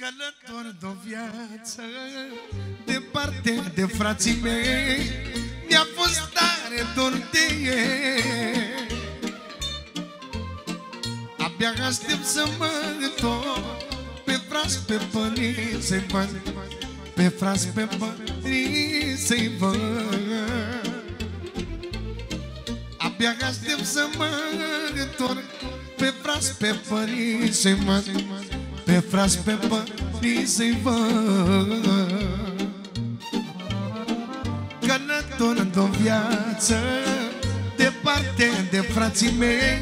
Călător de-o viață Departe de frații mei Mi-a fost tare dor de ei Abia aștept să mă întorc Pe fras, pe părinți să-i văd Pe fras, pe părinți să-i văd Abia aștept să mă întorc Pe fras, pe părinți să-i văd pe frați, pe părinți să-i văd. Călător într-o viață Departe de frații mei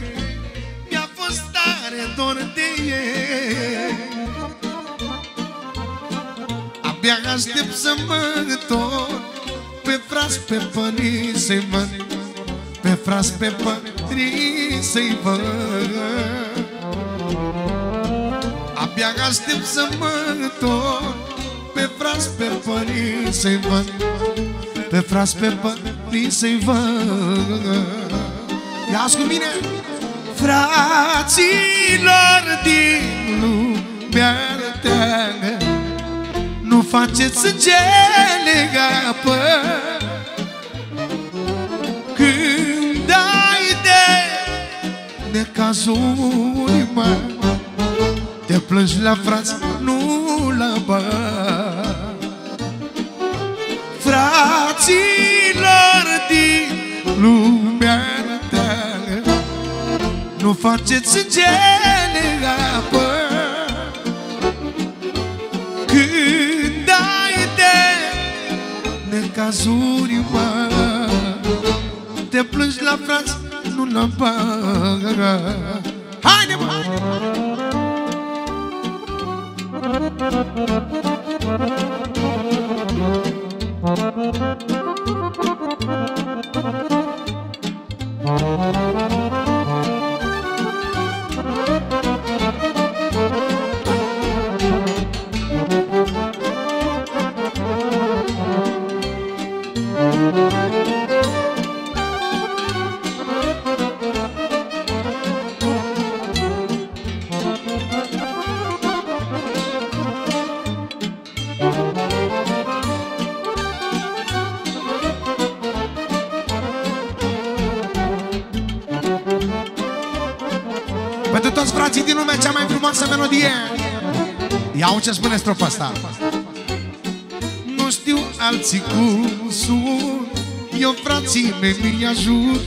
Mi-a fost tare dor de ei. Abia aștept să mă întorc Pe frați, pe părinți să-i văd. Pe frați, pe părinți să-i văd Abia aștept să mă întorc. Pe fras, pe părinți să-i văd. Pe fras, pe părinți să-i văd. Ia cu mine! Fraților din lumea întreagă Nu faceți sângele apă Când ai de necazuri mai te plângi la frați, nu la bani. Fraților din lumea ta Nu faceți sângele apă. Când ai de necazuri mari Te plângi la frați, nu la bani. Haide, mă! Thank Pentru toți frații din lumea cea mai frumoasă melodie. Iau ce spune strofa asta. Nu știu alții cum sunt Eu frații mei mi ajut.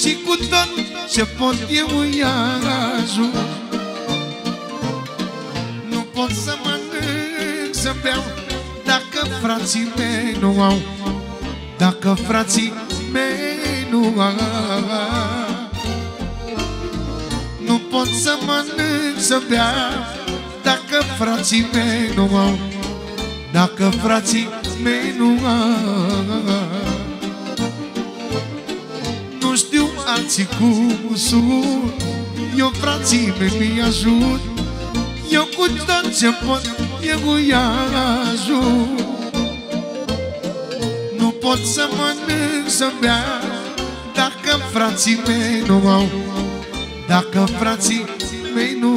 Și cu tot ce pot eu îi ajut. Nu pot să mănânc, să beau Dacă frații mei nu au. Dacă frații mei nu au. nu pot să mănânc, să bea Dacă frații mei nu au Dacă frații mei nu au Nu știu alții cum sunt. Eu frații mei mi ajut Eu cu tot ce pot Eu îi ajut. Nu pot să mănânc, să bea Dacă frații mei nu au dacă frații mei nu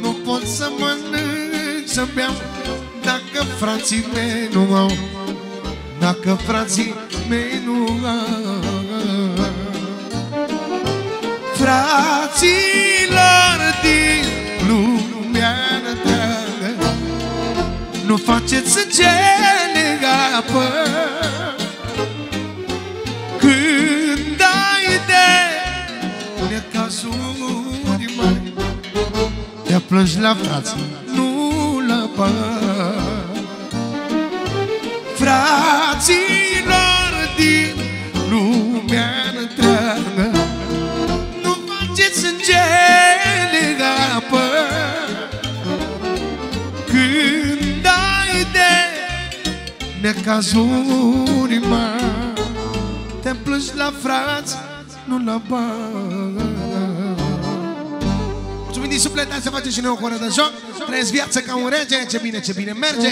Nu pot să mănânc, să beau. Dacă frații mei nu au Dacă frații mei nu au. Fraților din lumea întreagă Nu faceți sângele apă necazuri mari Te plângi la frați, nu la bani Fraților din lumea întreagă Nu faceți sângele apă. Când ai de necazuri mari Te plângi la frați, nu la bani Mulțumim din suflet, să facem și noi o coră de joc. Trăiesc viața ca un rege, ce bine, ce bine merge